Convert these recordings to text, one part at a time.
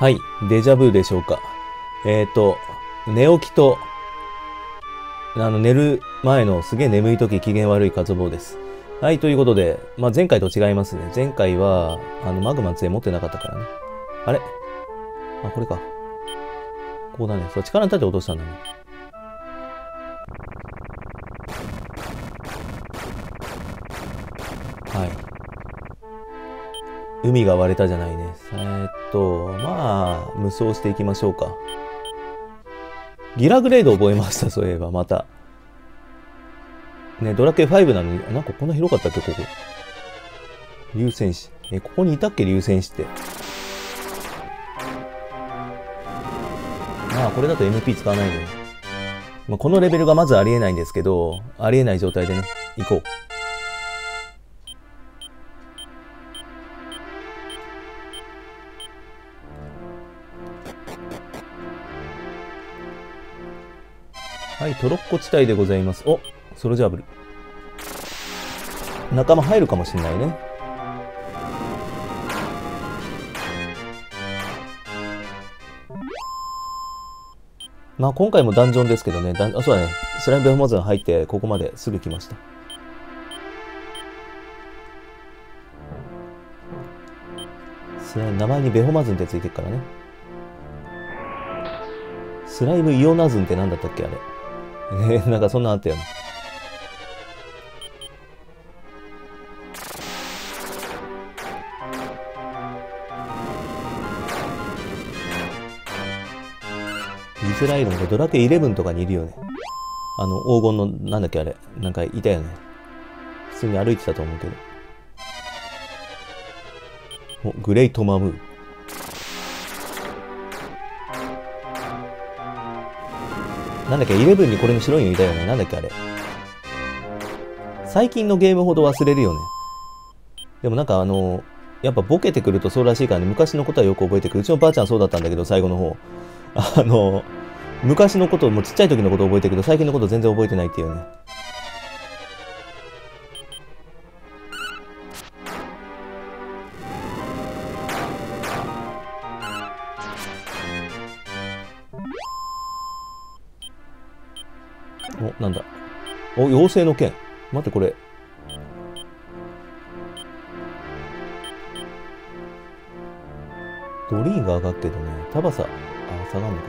はい、デジャブでしょうか。えっ、ー、と、寝起きと、あの、寝る前のすげえ眠い時機嫌悪い活動です。はい、ということで、まあ、前回と違いますね。前回は、あの、マグマ杖持ってなかったからね。あれ？あ、これか。ここだね。そう、力の盾落としたんだね。海が割れたじゃないね。えー、っと、まあ、無双していきましょうか。ギラグレード覚えました、そういえば、また。ね、ドラケ5なのに、なんかこんな広かったっけ、ここ。流戦士。え、ここにいたっけ、流戦士って。まあ、これだと MP 使わないで。まあ、このレベルがまずありえないんですけど、ありえない状態でね、行こう。はい、トロッコ地帯でございます。お、ソロジャーブル。仲間入るかもしんないね。まあ今回もダンジョンですけどね、あそうだね、スライムベフモズン入ってここまですぐ来ました。名前にベホマズンってついてるからね。スライムイオナズンって何だったっけあれ。えー、なんかそんなあったよね。イスラエルのドラケ11とかにいるよね。あの、黄金の、なんだっけあれ。なんかいたよね。普通に歩いてたと思うけど。グレイトマムー。なんだっけ、イレブンにこれの白いのいたよね。なんだっけ、あれ。最近のゲームほど忘れるよね。でもなんかあの、やっぱボケてくるとそうらしいからね、昔のことはよく覚えてくる。うちのばあちゃんそうだったんだけど、最後の方。あの、昔のこと、もうちっちゃい時のこと覚えてるけど、最近のこと全然覚えてないっていうね。妖精の剣。待って、これ。ドリーが上がっけどね。タバサ。あ、下がんのか。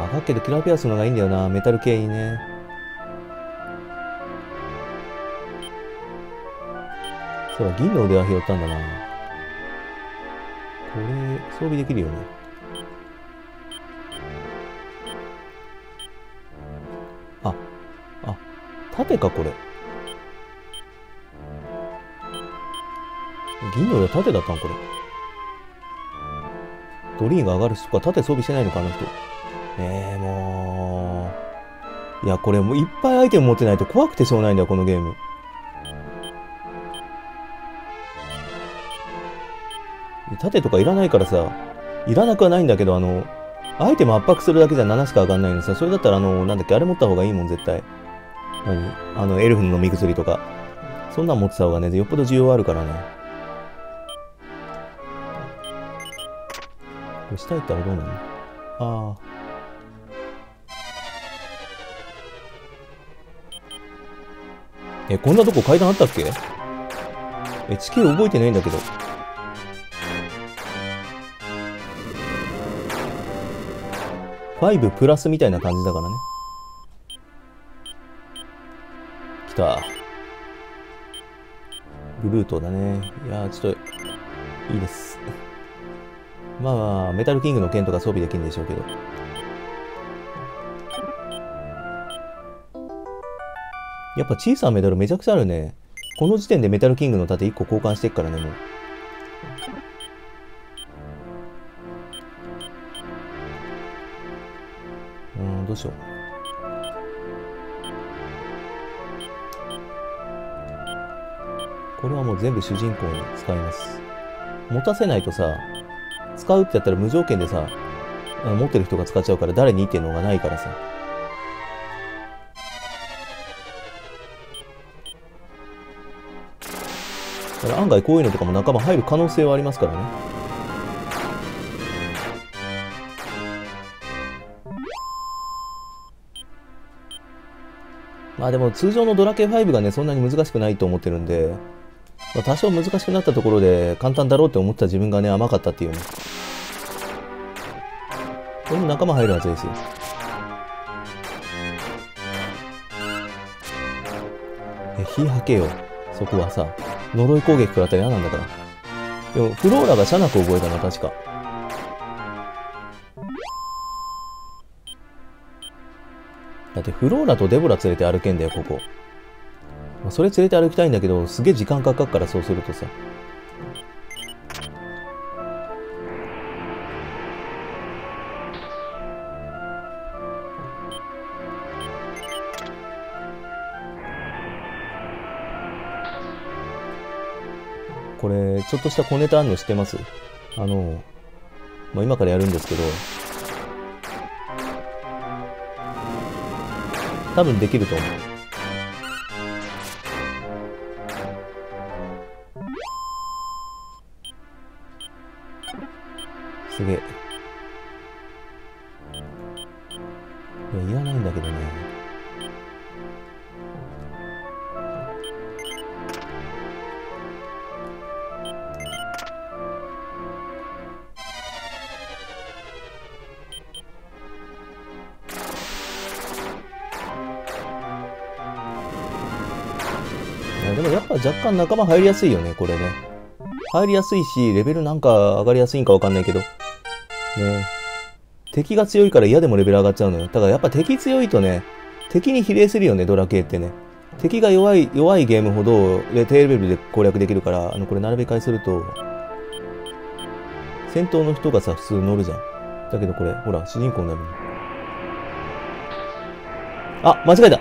上がっけどキラーピアスのがいいんだよな。メタル系にね。そうだ、銀の腕輪拾ったんだな。これ、装備できるよね。盾か、これ。銀の上は盾だったんこれ。ドリーが上がる人か、盾装備してないのか、あの人。えー、もう。いや、これもういっぱいアイテム持ってないと怖くてしょうないんだよ、このゲーム。盾とかいらないからさ、いらなくはないんだけど、あの、アイテム圧迫するだけじゃ7しか上がんないのさ、それだったらあの、なんだっけ、あれ持った方がいいもん、絶対。何？あの、エルフの飲み薬とか。そんなん持ってた方がね、よっぽど需要あるからね。これ下行ったらどうなのああ。え、こんなとこ階段あったっけ？え、地形覚えてないんだけど。5プラスみたいな感じだからね。来た。ブルートだね。いやちょっと、いいです。まあまあ、メタルキングの剣とか装備できるんでしょうけど。やっぱ小さなメダルめちゃくちゃあるね。この時点でメタルキングの盾1個交換してっからね、もう。うん、どうしよう。これはもう全部主人公に使います。持たせないとさ、使うってやったら無条件でさ、持ってる人が使っちゃうから誰にっていうのがないからさ。だから案外こういうのとかも仲間入る可能性はありますからね。まあでも通常のドラケ5がね、そんなに難しくないと思ってるんで、まあ、多少難しくなったところで簡単だろうって思った自分がね、甘かったっていうね。これも仲間入るはずですよ。え、火吐けよ。そこはさ、呪い攻撃食らったら嫌なんだから。でも、フローラがシャナク覚えたな、確か。だってフローラとデボラ連れて歩けんだよ、ここ。まあ、それ連れて歩きたいんだけど、すげえ時間かかるから、そうするとさ。これ、ちょっとした小ネタあんの知ってます？あの、まあ、今からやるんですけど、多分できると思う。すげえ。いや、いらないんだけどね。でもやっぱ若干仲間入りやすいよね、これね。入りやすいし、レベルなんか上がりやすいんかわかんないけど。ね敵が強いから嫌でもレベル上がっちゃうのよ。だからやっぱ敵強いとね、敵に比例するよね、ドラ系ってね。敵が弱い、弱いゲームほど、低レベルで攻略できるから、あの、これ並べ替えすると、戦闘の人がさ、普通乗るじゃん。だけどこれ、ほら、主人公になる。あ、間違えた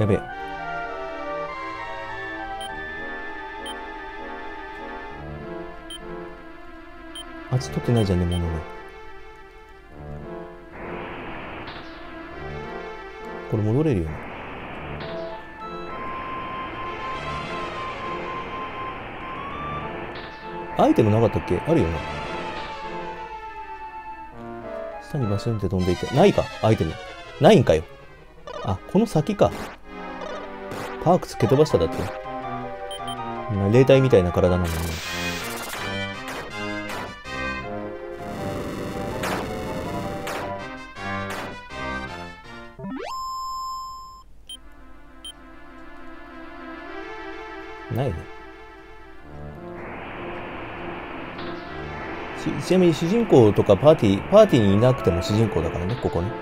やべえ。あっち取ってないじゃんね、物ね。これ戻れるよね。アイテムなかったっけ？あるよね。下にバシュンって飛んでいて。ないかアイテム。ないんかよ。あ、この先か。パークス蹴飛ばしただって。霊体みたいな体なのに。なちなみに主人公とかパーティー、パーティーにいなくても主人公だからね、ここね。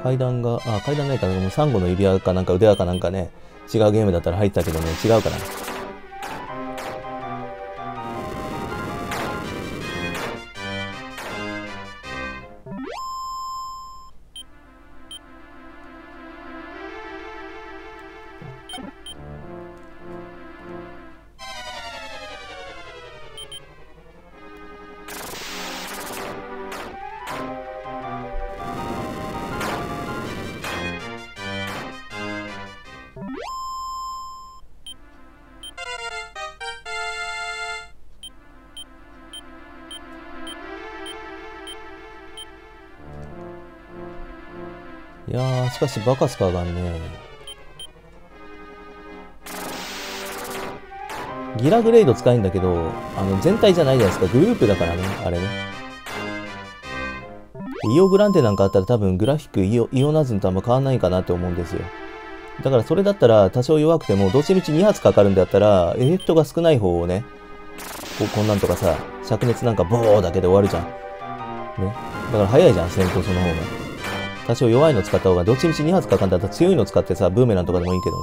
階段が、あ、階段ないかな、もうサンゴの指輪かなんか腕輪かなんかね、違うゲームだったら入ったけどね、違うかな。しかしバカスカがね。ギラグレード使えんだけど、あの、全体じゃないじゃないですか。グループだからね、あれね。イオグランテなんかあったら多分グラフィックイオイオナズンとあんま変わんないかなって思うんですよ。だからそれだったら多少弱くても、どっちみち2発かかるんだったら、エフェクトが少ない方をね、ここんなんとかさ、灼熱なんかボーだけで終わるじゃん。ね。だから早いじゃん、戦闘その方が。多少弱いの使った方が、どっちみち2発かかんだったら強いの使ってさ、ブーメランとかでもいいけどね。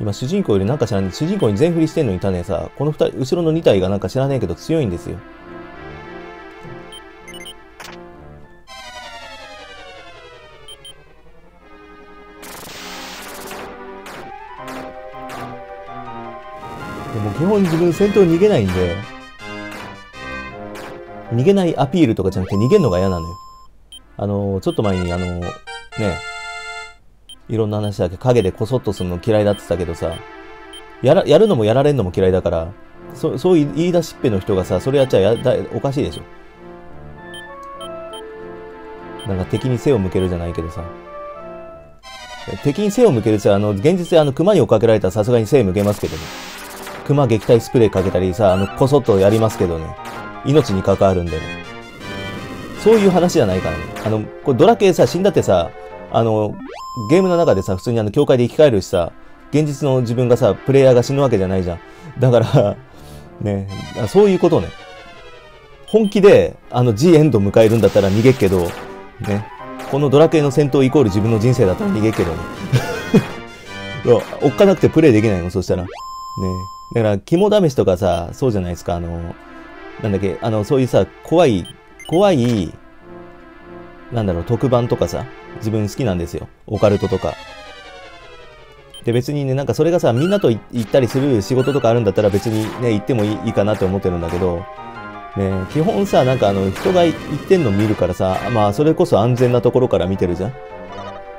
今、主人公よりなんか知らない、主人公に全振りしてんのにたねさ、この二人、後ろの2体がなんか知らねえけど強いんですよ。でも基本自分戦闘逃げないんで、逃げないアピールとかじゃなくて逃げるのが嫌なのよ。あの、ちょっと前にあの、ね、いろんな話だけど、影でこそっとするの嫌いだって言ったけどさ、やら、やるのもやられんのも嫌いだから、そそういう言い出しっぺの人がさ、それやっちゃやだおかしいでしょ。なんか敵に背を向けるじゃないけどさ。敵に背を向けるさ、あの、現実であの、熊に追っかけられたらさすがに背向けますけどね。熊撃退スプレーかけたりさ、あの、こそっとやりますけどね。命に関わるんでね。そういう話じゃないからね。あの、これドラ系さ、死んだってさ、あの、ゲームの中でさ、普通にあの、教会で生き返るしさ、現実の自分がさ、プレイヤーが死ぬわけじゃないじゃん。だからね、そういうことね。本気で、あの、G エンド迎えるんだったら逃げっけど、ね。このドラクエの戦闘イコール自分の人生だったら逃げっけどね。おっかなくてプレイできないの、そしたら。ね。だから、肝試しとかさ、そうじゃないですか、あの、なんだっけ、あの、そういうさ、怖い、怖い、なんだろう、特番とかさ、自分好きなんですよ。オカルトとか。で、別にね、なんかそれがさ、みんなと行ったりする仕事とかあるんだったら別にね、行ってもいいかなって思ってるんだけど、ね、基本さ、なんかあの、人が行ってんの見るからさ、まあ、それこそ安全なところから見てるじゃん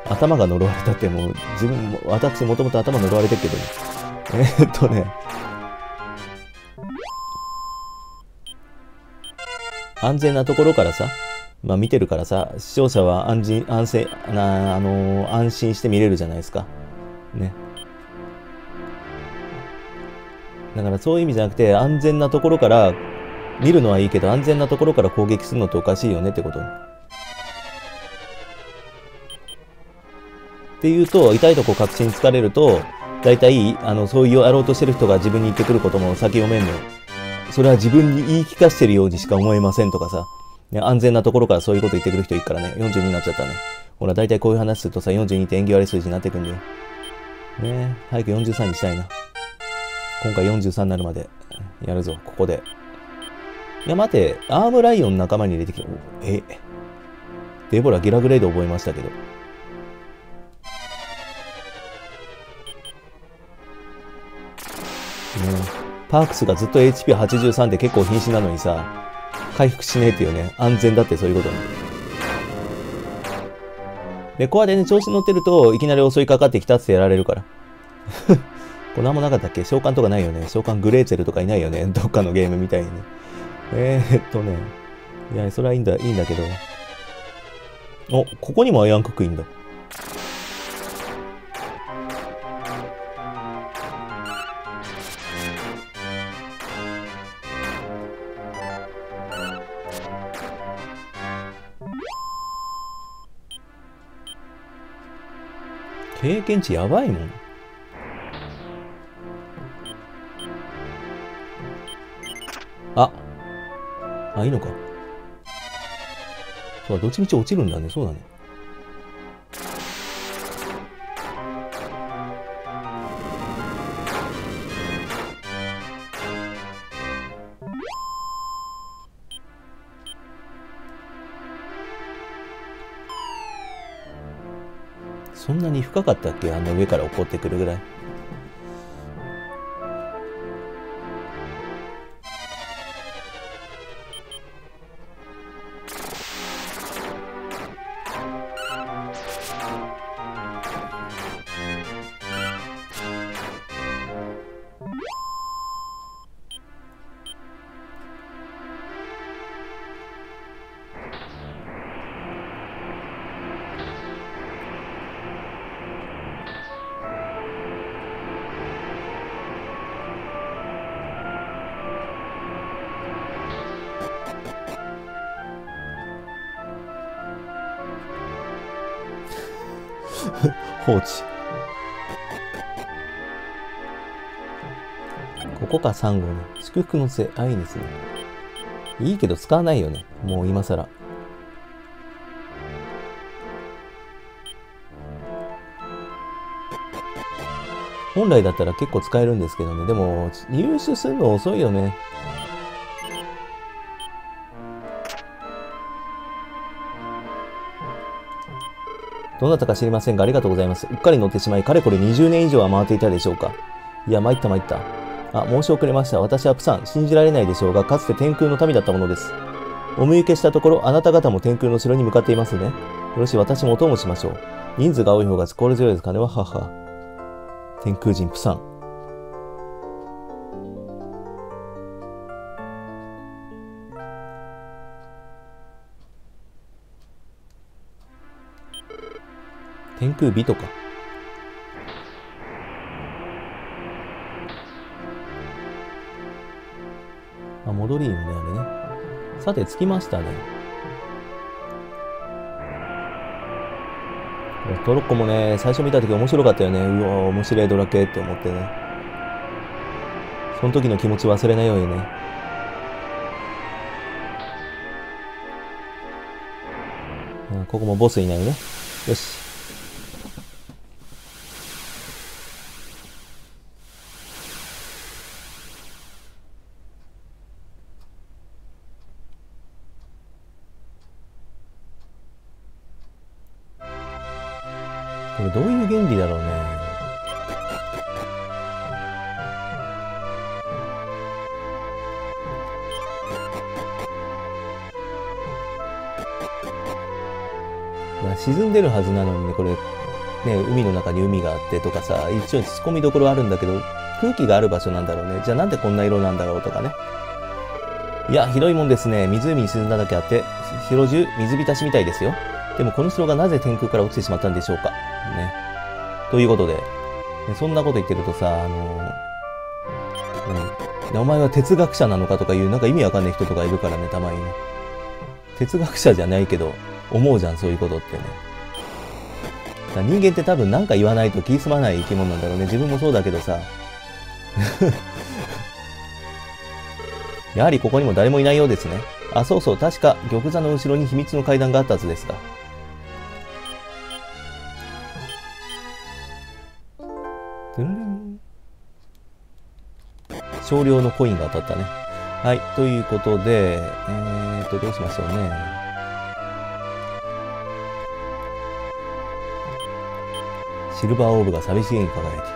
頭が呪われたってもう、自分も、私もともと頭呪われてるけどね。え、っとね、安全なところからさ、まあ見てるからさ、視聴者は安心、安静、な、あのー、安心して見れるじゃないですか。ね。だからそういう意味じゃなくて、安全なところから見るのはいいけど、安全なところから攻撃するのっておかしいよねってこと。っていうと、痛いとこ確信つかれると、大体、あの、そういうやろうとしてる人が自分に言ってくることも先読めんのよ。それは自分に言い聞かせてるようにしか思えませんとかさ。ね、安全なところからそういうこと言ってくる人いるからね、42になっちゃったね。ほら、大体こういう話するとさ、42って縁起悪い数字になってくんだよ。ね早く43にしたいな。今回43になるまでやるぞ、ここで。いや、待て、アームライオン仲間に入れてきた。え、デボラギラグレード覚えましたけど。パークスがずっと HP83 で結構瀕死なのにさ、回復しねえっていうね、安全だってそういうことね。で、コアでね、調子乗ってると、いきなり襲いかかってきたってやられるから。これ何もなかったっけ？召喚とかないよね。召喚グレーチェルとかいないよね？どっかのゲームみたいにね。えー、っとね。いや、それはいいんだ、いいんだけど。お、ここにもアイアンクックいいんだ。経験値やばいもん。あ。あ、いいのか。そうどっちみち落ちるんだね。そうだね。そんなに深かったっけ？あの上から落っこってくるぐらい。三号ね。祝福の末、愛にする。いいけど使わないよね。もう今更。本来だったら結構使えるんですけどね。でも、入手するの遅いよね。どなたか知りませんが、ありがとうございます。うっかり乗ってしまい、かれこれ20年以上は回っていたでしょうか。いや、参った参った。あ、申し遅れました。私はプサン。信じられないでしょうが、かつて天空の民だったものです。お見受けしたところ、あなた方も天空の城に向かっていますね。よろしい、私もお供しましょう。人数が多い方が心強いですかねははは。天空人プサン。天空美とか。戻りよね、あれね。さて、着きましたね。トロッコもね、最初見た時面白かったよね。うわ面白いドラケって思ってね。その時の気持ち忘れないようにね。ここもボスいないね。よし。沈んでるはずなのにね、これ、ね、海の中に海があってとかさ、一応仕込みどころあるんだけど、空気がある場所なんだろうね。じゃあなんでこんな色なんだろうとかね。いや、広いもんですね。湖に沈んだだけあって、城中水浸しみたいですよ。でもこの城がなぜ天空から落ちてしまったんでしょうか。ね。ということで、そんなこと言ってるとさ、あのうん、お前は哲学者なのかとかいう、なんか意味わかんない人とかいるからね、たまにね。哲学者じゃないけど、思うじゃん、そういうことってね。人間って多分何か言わないと気済まない生き物なんだろうね。自分もそうだけどさ。やはりここにも誰もいないようですね。あ、そうそう、確か玉座の後ろに秘密の階段があったはずですが。少量のコインが当たったね。はい。ということで、えーと、どうしましょうね。シルバーオーブが寂しげに輝いている。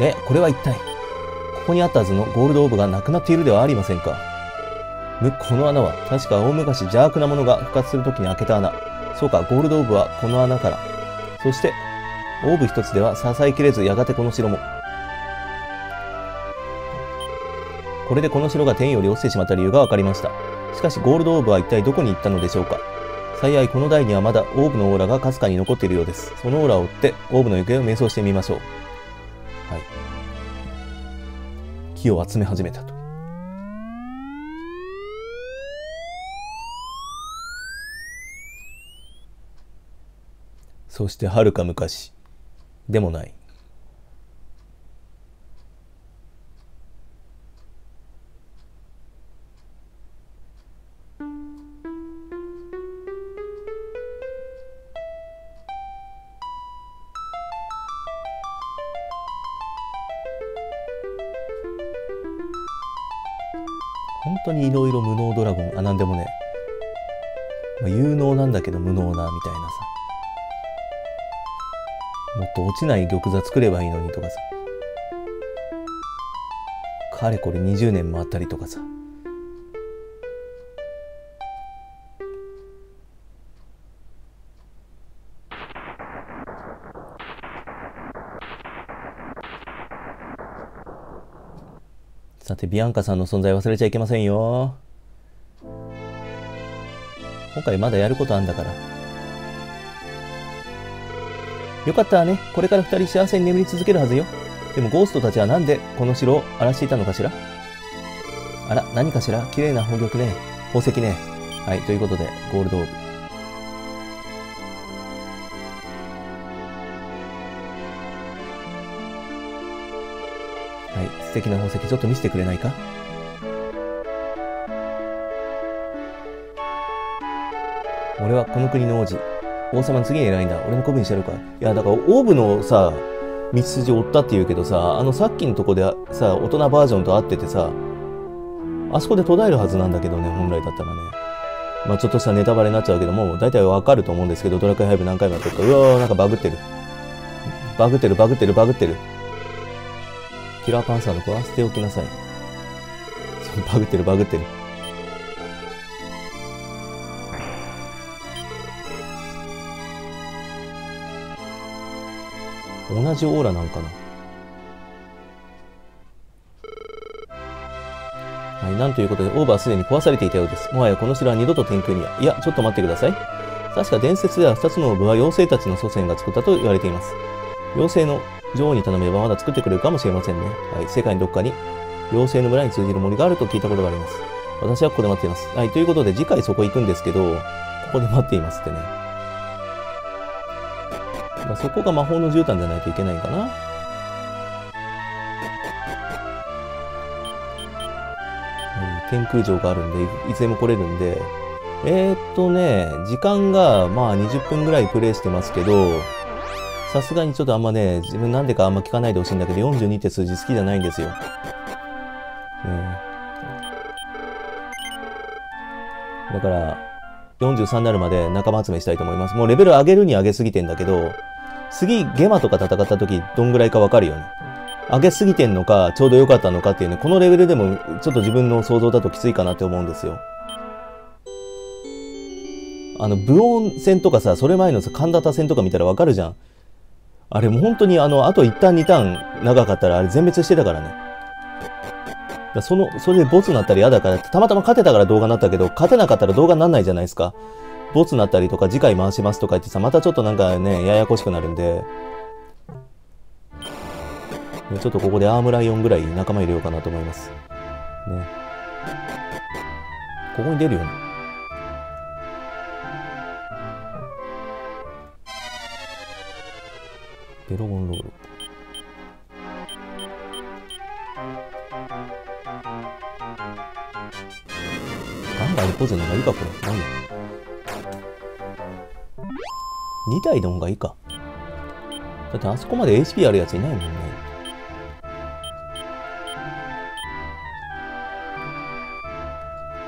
え、これは一体ここにあったはずのゴールドオーブがなくなっているではありませんか？む、この穴は、確か大昔邪悪なものが復活するときに開けた穴。そうか、ゴールドオーブはこの穴から。そして、オーブ一つでは支えきれずやがてこの城も。これでこの城が天より落ちてしまった理由が分かりました。しかしゴールドオーブは一体どこに行ったのでしょうか？幸いこの台にはまだオーブのオーラがかすかに残っているようです。そのオーラを追ってオーブの行方を瞑想してみましょう。はい。木を集め始めたと。そしてはるか昔、でもない。と落ちない玉座作ればいいのにとかさ。かれこれ20年もあったりとかさ。さて、ビアンカさんの存在忘れちゃいけませんよ。今回まだやることあんだから。よかったわね。これから二人幸せに眠り続けるはずよ。でもゴーストたちはなんでこの城を荒らしていたのかしら？あら、何かしら？綺麗な宝玉ね。宝石ね。はい、ということで、ゴールドオーブ。はい、素敵な宝石ちょっと見せてくれないか？俺はこの国の王子、王様の次に偉いんだ。俺の子分にしてやるか。いや、だから、オーブのさ、道筋を追ったって言うけどさ、あのさっきのとこでさ、大人バージョンと会っててさ、あそこで途絶えるはずなんだけどね、本来だったらね。まあちょっとしたネタバレになっちゃうけども、大体わかると思うんですけど、ドラクエ5何回もやってるかうわー、なんかバグってる。バグってる、バグってる、バグってる。キラーパンサーの子は捨ておきなさい。バグってるバグってる。同じオーラなんかな。はい、なんということで、オーバーすでに壊されていたようです。もはやこの城は二度と天空には。いや、ちょっと待ってください。確か伝説では2つの部は妖精たちの祖先が作ったと言われています。妖精の女王に頼めばまだ作ってくれるかもしれませんね。はい、世界のどっかに妖精の村に通じる森があると聞いたことがあります。私はここで待っています。はい、ということで次回そこ行くんですけど、ここで待っていますってね。だそこが魔法の絨毯じゃないといけないかな？天空城があるんで、いつでも来れるんで、えー、っとね、時間がまあ20分ぐらいプレイしてますけど、さすがにちょっとあんまね、自分なんでかあんま聞かないでほしいんだけど、42って数字好きじゃないんですよ。ね、だから、43になるまで仲間集めしたいと思います。もうレベル上げるに上げすぎてんだけど、次、ゲマとか戦った時、どんぐらいかわかるよね。上げすぎてんのか、ちょうど良かったのかっていうね、このレベルでもちょっと自分の想像だときついかなって思うんですよ。あの、武音戦とかさ、それ前のさ、神田田戦とか見たらわかるじゃん。あれもう本当にあの、あと1ターン2ターン長かったらあれ全滅してたからね。だその、それでボツになったら嫌だから、たまたま勝てたから動画になったけど、勝てなかったら動画にならないじゃないですか。ボツなったりとか、次回回しますとか言ってさ、またちょっとなんかね、ややこしくなるんで、ちょっとここでアームライオンぐらい仲間入れようかなと思います。ね。ここに出るよね。ベロゴンロール。ガンガンポーズの方がいいか、これ。何2体の方がいいか。だってあそこまで HP あるやついないもんね。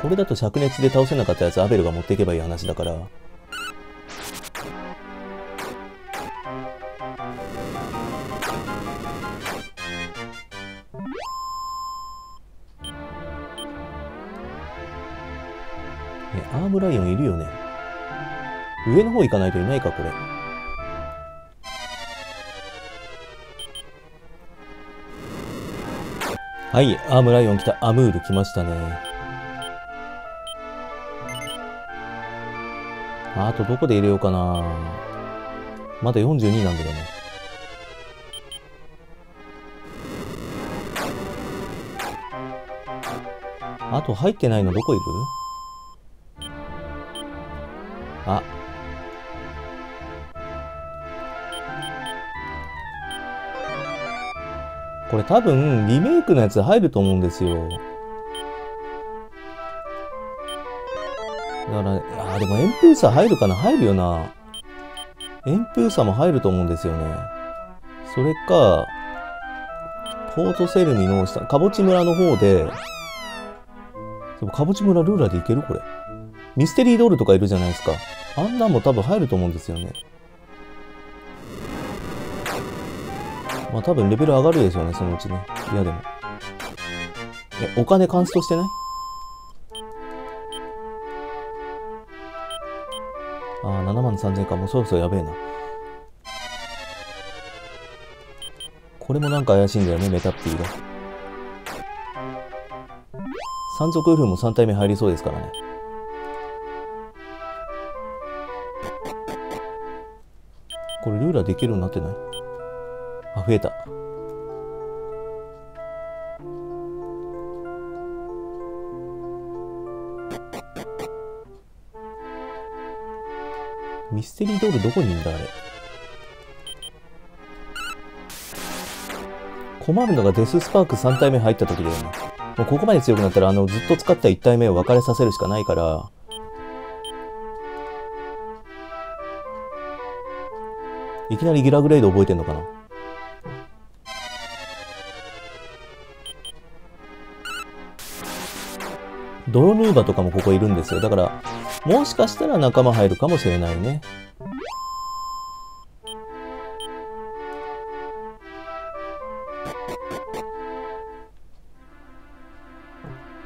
これだと灼熱で倒せなかったやつアベルが持っていけばいい話だから。上の方行かないといないか、これ。はい、アームライオン来た。アムール来ましたね。あとどこで入れようかな。まだ42なんだよね。あと入ってないのどこいる？あ。これ多分リメイクのやつ入ると思うんですよ。だから、あ、でもエンプーサ入るかな？入るよな。エンプーサも入ると思うんですよね。それか、ポートセルミの下、かぼち村の方で、かぼち村ルーラーでいける？これ。ミステリードールとかいるじゃないですか。あんなんも多分入ると思うんですよね。まあ多分レベル上がるでしょうね、そのうちね。いやでも。え、お金カンストしてない？ああ、7万3000か。もうそろそろやべえな。これもなんか怪しいんだよね、メタッピーが。山賊ウルフも3体目入りそうですからね。これルーラーできるようになってない？あ、増えた。ミステリードールどこにいるんだあれ？困るのがデススパーク3体目入った時だよね。もうここまで強くなったらあのずっと使った1体目を別れさせるしかないから、いきなりギラグレード覚えてんのかな？ドロヌーバとかもここいるんですよ。だから、もしかしたら仲間入るかもしれないね。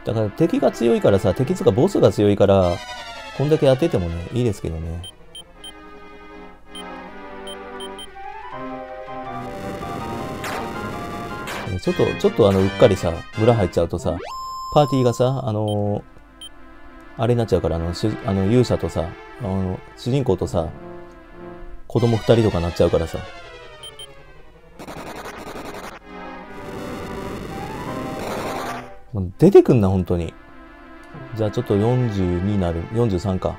だから敵が強いからさ、敵つかボスが強いから、こんだけ当ててもね、いいですけどね。ちょっと、ちょっとあの、うっかりさ、村入っちゃうとさ、パーティーがさ、あのーあれになっちゃうから、あの、あの勇者とさ、あの、主人公とさ、子供二人とかなっちゃうからさ。出てくんな、本当に。じゃあちょっと40になる、43か。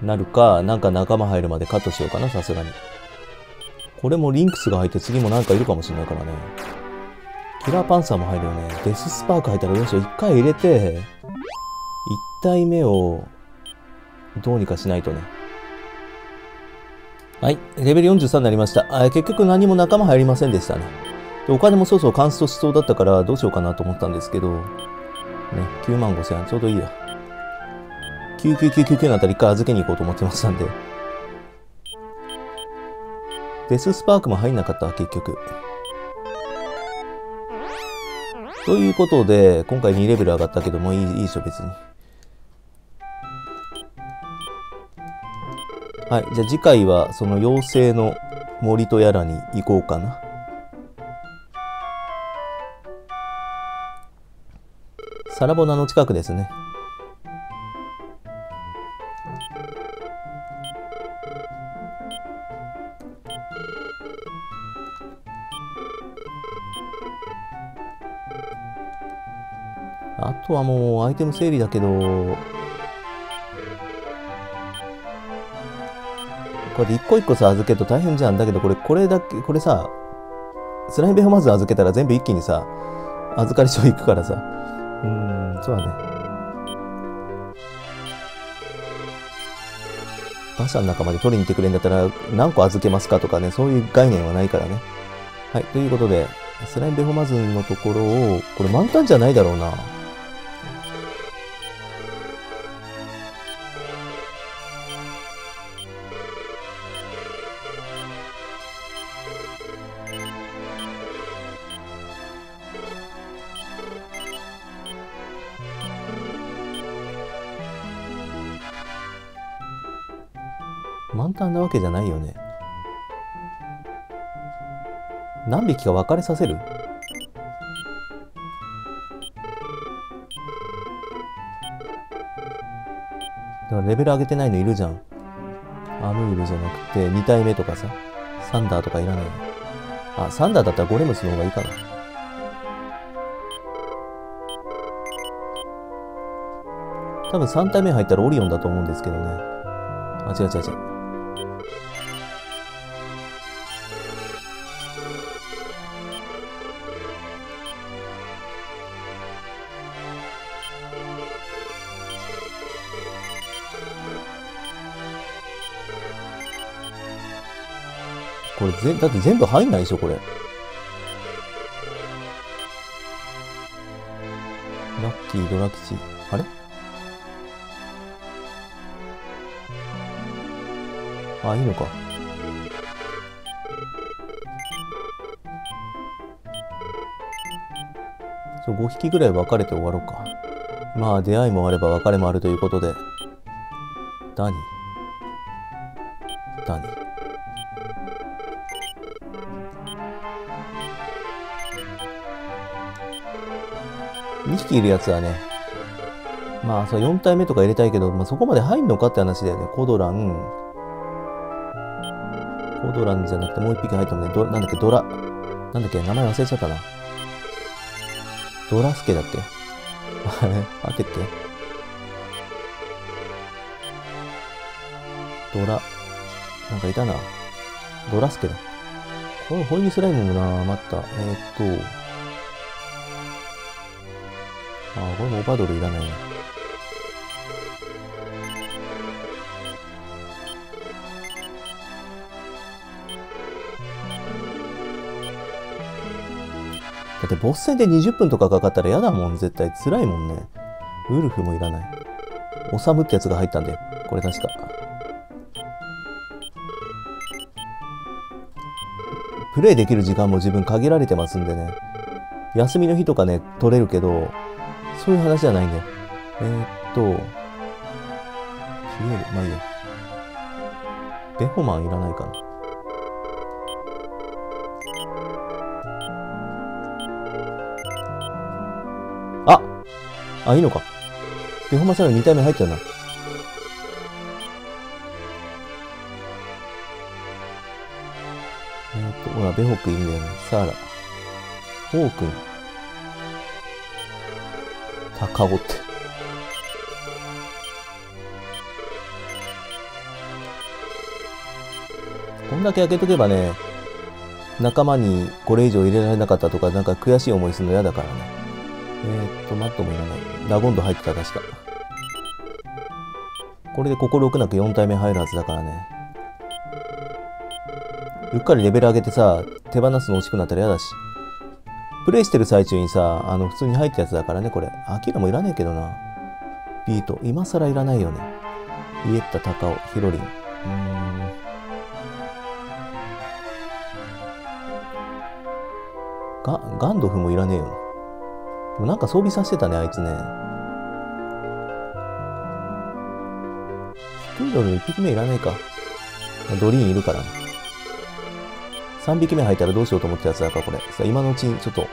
なるか、なんか仲間入るまでカットしようかな、さすがに。これもリンクスが入って次もなんかいるかもしれないからね。キラーパンサーも入るよね。デススパーク入ったらどうしよう。一回入れて、一体目をどうにかしないとね。はい。レベル43になりました。あ結局何も仲間入りませんでしたね。でお金もそうそうカンストしそうだったからどうしようかなと思ったんですけど、ね、9万5千円。ちょうどいいや。9999になったら一回預けに行こうと思ってましたんで。デススパークも入んなかった、結局。ということで、今回2レベル上がったけど、もういいいいでしょ、別に。はい。じゃあ次回は、その妖精の森とやらに行こうかな。サラボナの近くですね。とはもうアイテム整理だけど、これ一個一個さ、預けると大変じゃん。だけどこれ、これだけ、これさ、スライムベアまず預けたら全部一気にさ、預かり書行くからさ。うん、そうだね。馬車の中まで取りに行ってくれんだったら何個預けますかとかね、そういう概念はないからね。はい、ということで、スライムベホマズンのところを、これ満タンじゃないだろうな。満タンなわけじゃないよね。何匹か別れさせる？だからレベル上げてないのいるじゃん。アムールじゃなくて2体目とかさ、サンダーとかいらないの。あ、サンダーだったらゴレムスの方がいいかな。多分3体目入ったらオリオンだと思うんですけどね。あ、違う違う違う。これぜ、だって全部入んないでしょ、これ。ラッキー、ドラ吉。あれ？あ、いいのか。そう、5匹ぐらい分かれて終わろうか。まあ、出会いもあれば別れもあるということで。ダニ。ダニ。2匹いるやつはね、まあ、そ4体目とか入れたいけど、まあ、そこまで入んのかって話だよね。コドラン。コドランじゃなくてもう1匹入ったもんね。どなんだっけ、ドラ。なんだっけ、名前忘れちゃったな。ドラスケだっけ？あれ開けてドラ。なんかいたな。ドラスケだ。このホイミスライムもな、待った。えー、っと、あ、これもオバドルいらないな。ねってボス戦で20分とかかかったら嫌だもん、絶対。辛いもんね。ウルフもいらない。オサムってやつが入ったんだよ。これ確か。プレイできる時間も自分限られてますんでね。休みの日とかね、取れるけど、そういう話じゃないんだよ。えー、っと、ピエール、まあいいや。ベホマンいらないかな。あ、いいのか。ベホマさんが2体目入ったよな。え、っと、ほら、ベホクいいんだよね。サーラ。ホークン。高尾って。こんだけ開けとけばね、仲間にこれ以上入れられなかったとか、なんか悔しい思いするの嫌だからね。えー、っと、マットもいらない。ラゴンド入ってた、確か。これで心置くなく4体目入るはずだからね。うっかりレベル上げてさ、手放すの惜しくなったら嫌だし。プレイしてる最中にさ、あの、普通に入ったやつだからね、これ。アキラもいらねえけどな。ビート。今更いらないよね。イエッタ、タカオ、ヒロリン。うーん。ガ、ガンドフもいらねえよな。でもなんか装備させてたね、あいつね。スクードル1匹目いらないか。ドリーンいるからね。3匹目入ったらどうしようと思ったやつだか、これ。さ今のうちにちょっと、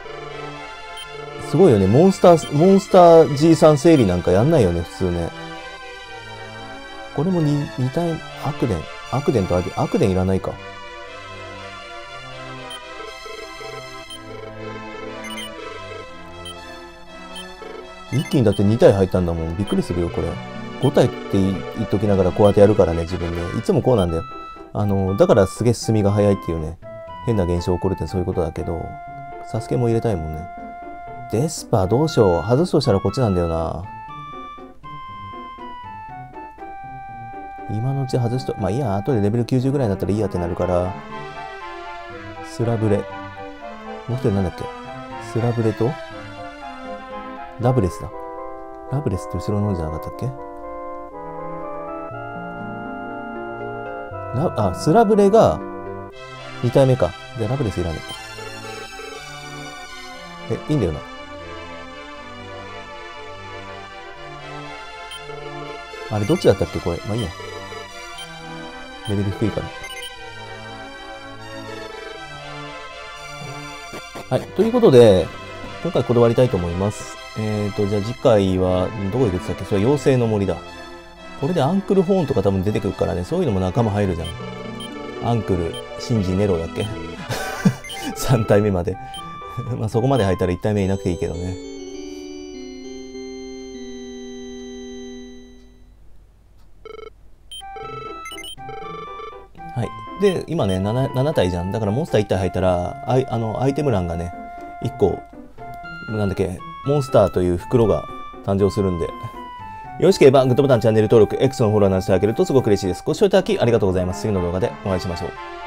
すごいよね。モンスター、モンスター G さん整理なんかやんないよね、普通ね。これも 2, 2体、悪伝。悪伝とあ悪伝いらないか。一気にだって2体入ったんだもん。びっくりするよ、これ。5体って言っときながらこうやってやるからね、自分で。いつもこうなんだよ。あの、だからすげえ進みが早いっていうね。変な現象起こるってそういうことだけど、サスケも入れたいもんね。デスパーどうしよう。外すとしたらこっちなんだよな。今のうち外すと、まあいいや、後でレベル90ぐらいになったらいいやってなるから、スラブレ。もう一人なんだっけ？スラブレと、ラブレスだ。ラブレスって後ろの方じゃなかったっけ？ラあ、スラブレが2体目か。じゃあラブレスいらねえ。え、いいんだよな。あれ、どっちだったっけ？これ。まあいいや。レベル低いから。はい。ということで、今回こだわりたいと思います。えっ、ー、と、じゃあ次回は、どこ行くってたっけ？それは妖精の森だ。これでアンクルホーンとか多分出てくるからね、そういうのも仲間入るじゃん。アンクル、シンジ、ネロだっけ ?3 体目まで まあそこまで入ったら1体目いなくていいけどね。はい。で、今ね7、7体じゃん。だからモンスター1体入ったら、あいあのアイテム欄がね、1個、なんだっけ、モンスターという袋が誕生するんで、よろしければグッドボタン、チャンネル登録、X のフォローなどしていただけるとすごく嬉しいです。ご視聴いただきありがとうございます。次の動画でお会いしましょう。